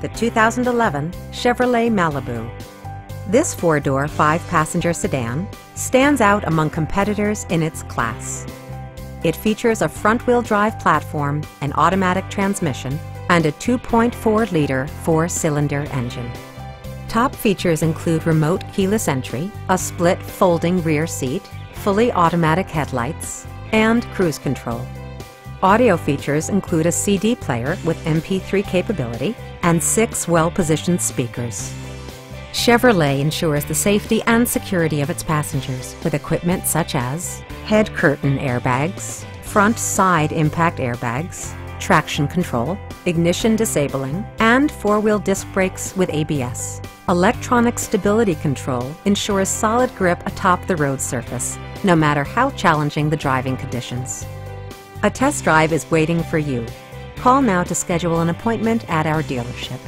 the 2011 Chevrolet Malibu. This four-door, five-passenger sedan stands out among competitors in its class. It features a front-wheel drive platform, an automatic transmission, and a 2.4-liter four-cylinder engine. Top features include remote keyless entry, a split folding rear seat, fully automatic headlights, and cruise control. Audio features include a CD player with MP3 capability and six well-positioned speakers. Chevrolet ensures the safety and security of its passengers with equipment such as head curtain airbags, front side impact airbags, traction control, ignition disabling, and four-wheel disc brakes with ABS. Electronic stability control ensures solid grip atop the road surface, no matter how challenging the driving conditions. A test drive is waiting for you. Call now to schedule an appointment at our dealership.